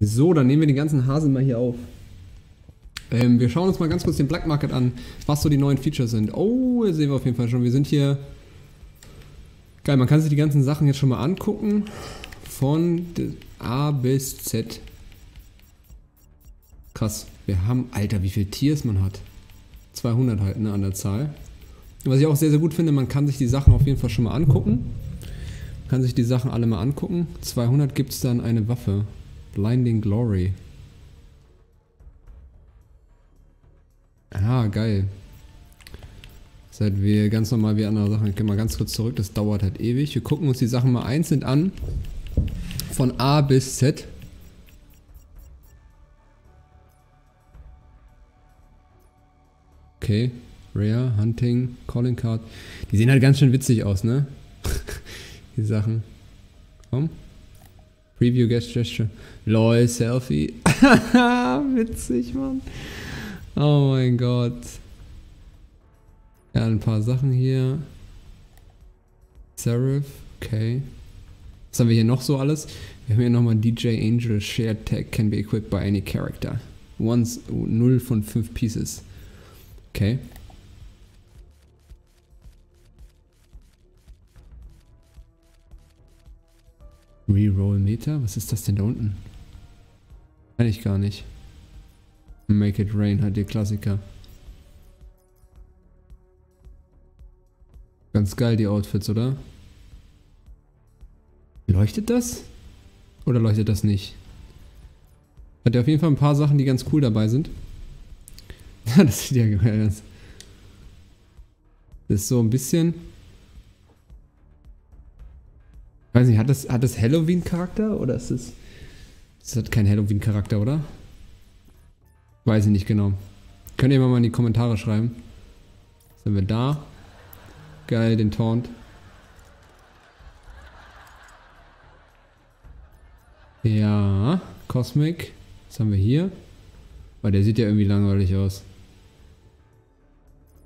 So, dann nehmen wir den ganzen Hasen mal hier auf. Ähm, wir schauen uns mal ganz kurz den Black Market an, was so die neuen Features sind. Oh, das sehen wir auf jeden Fall schon. Wir sind hier. Geil, man kann sich die ganzen Sachen jetzt schon mal angucken. Von A bis Z. Krass. Wir haben, Alter, wie viele Tiers man hat. 200 halt, ne, an der Zahl. Was ich auch sehr, sehr gut finde, man kann sich die Sachen auf jeden Fall schon mal angucken. Man kann sich die Sachen alle mal angucken. 200 gibt es dann eine Waffe. Blinding Glory. Ah, geil. Seit wir ganz normal wie andere Sachen. Ich gehe mal ganz kurz zurück, das dauert halt ewig. Wir gucken uns die Sachen mal einzeln an. Von A bis Z. Okay. Rare, Hunting, Calling Card. Die sehen halt ganz schön witzig aus, ne? die Sachen. Komm. Preview Guest Gesture. LOL, Selfie. witzig, Mann. Oh mein Gott. Ja, ein paar Sachen hier. Seraph, okay. Was haben wir hier noch so alles? Wir haben hier nochmal DJ Angel Shared Tag can be equipped by any character. Once 0 von 5 Pieces. Okay. Reroll Meter? Was ist das denn da unten? Kann ich gar nicht. Make It Rain hat die Klassiker. Ganz geil die Outfits, oder? Leuchtet das? Oder leuchtet das nicht? Hat ja auf jeden Fall ein paar Sachen, die ganz cool dabei sind. das sieht ja geil aus. Das ist so ein bisschen... Weiß nicht, hat das, hat das Halloween-Charakter oder ist es... Das hat keinen Halloween-Charakter, oder? Weiß ich nicht genau. Könnt ihr mal in die Kommentare schreiben. Sind wir da? Geil, den Taunt. Ja, Cosmic. Was haben wir hier? Weil der sieht ja irgendwie langweilig aus.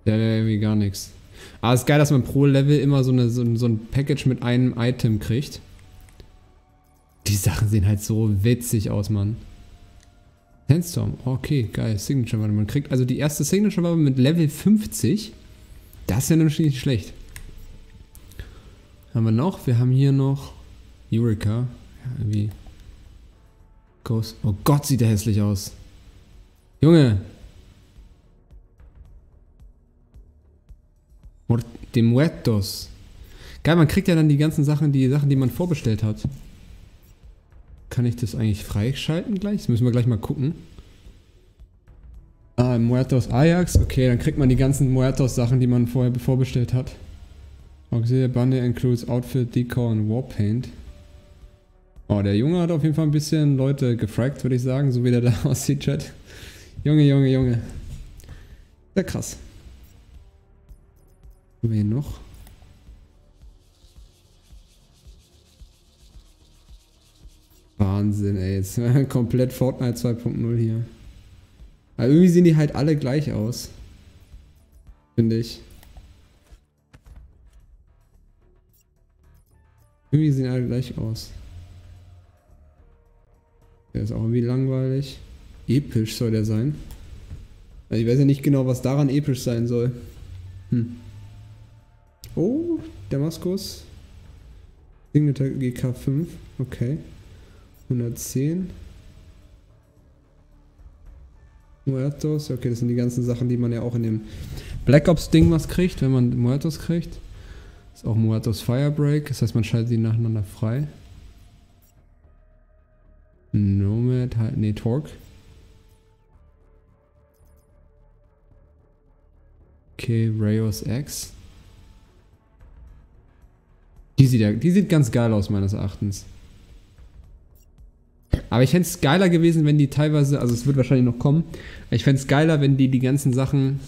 Der hat ja irgendwie gar nichts. Aber es ist geil, dass man pro Level immer so, eine, so, so ein Package mit einem Item kriegt. Die Sachen sehen halt so witzig aus, Mann. Sandstorm, okay, geil. Signature Waffe. Man kriegt also die erste Signature Waffe mit Level 50. Das ist ja natürlich nicht schlecht. Haben wir noch? Wir haben hier noch Eureka. Ja, irgendwie. Ghost. Oh Gott, sieht der hässlich aus. Junge. De Muertos. Geil, man kriegt ja dann die ganzen Sachen, die Sachen, die man vorbestellt hat. Kann ich das eigentlich freischalten gleich? Das müssen wir gleich mal gucken. Ah, Muertos Ajax. Okay, dann kriegt man die ganzen Muertos-Sachen, die man vorher vorbestellt hat. Auxiliary Bundle includes Outfit, Decor und Warpaint. Oh, der Junge hat auf jeden Fall ein bisschen Leute gefragt, würde ich sagen, so wie der da aussieht, Chat. Junge, Junge, Junge. Sehr krass. Haben wir hier noch? Wahnsinn, ey. Jetzt komplett Fortnite 2.0 hier. Aber irgendwie sehen die halt alle gleich aus. Finde ich. Irgendwie sehen alle gleich aus. Der ist auch irgendwie langweilig. Episch soll der sein. Also ich weiß ja nicht genau, was daran episch sein soll. Hm. Oh, Damaskus. Signature GK5. Okay. 110. Muertos. Okay, das sind die ganzen Sachen, die man ja auch in dem Black Ops Ding was kriegt, wenn man Muertos kriegt. Das ist auch Muertos Firebreak. Das heißt, man schaltet die nacheinander frei. Nomad, nee, Torque. Okay, Rayos X. Die sieht, ja, die sieht ganz geil aus, meines Erachtens. Aber ich fände es geiler gewesen, wenn die teilweise, also es wird wahrscheinlich noch kommen, ich fände es geiler, wenn die die ganzen Sachen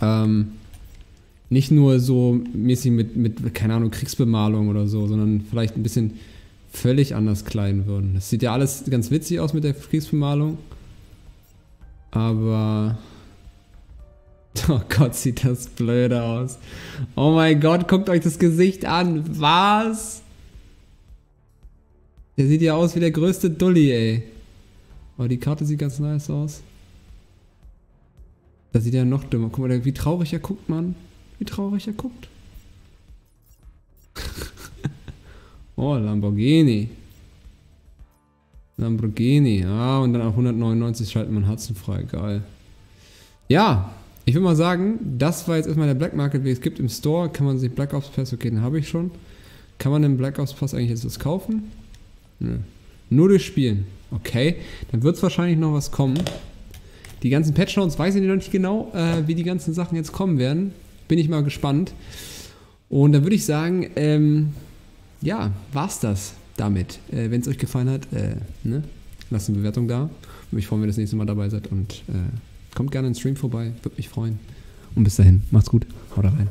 ähm, nicht nur so mäßig mit, mit, keine Ahnung, Kriegsbemalung oder so, sondern vielleicht ein bisschen völlig anders kleiden würden. Das sieht ja alles ganz witzig aus mit der Kriegsbemalung. Aber. Oh Gott, sieht das blöde aus. Oh mein Gott, guckt euch das Gesicht an. Was? Der sieht ja aus wie der größte Dulli, ey. Aber die Karte sieht ganz nice aus. Da sieht er noch dümmer. Guck mal, wie traurig er guckt, Mann. Wie traurig er guckt. oh, Lamborghini. Lamborghini. Ah, und dann auf 199 schalten wir Hudson frei. Geil. Ja, ich würde mal sagen, das war jetzt erstmal der Black Market, wie es gibt im Store. Kann man sich Black Ops Pass, okay, den habe ich schon. Kann man den Black Ops Pass eigentlich jetzt was kaufen? Nö. Nur durch Spielen. Okay, dann wird es wahrscheinlich noch was kommen. Die ganzen Patch Notes weiß ich noch nicht genau, äh, wie die ganzen Sachen jetzt kommen werden. Bin ich mal gespannt. Und dann würde ich sagen, ähm, ja, war's das damit. Äh, wenn es euch gefallen hat, äh, ne? lasst eine Bewertung da. Und mich freuen, wenn ihr das nächste Mal dabei seid. Und äh, kommt gerne in den Stream vorbei. Würde mich freuen. Und bis dahin, macht's gut. Haut rein.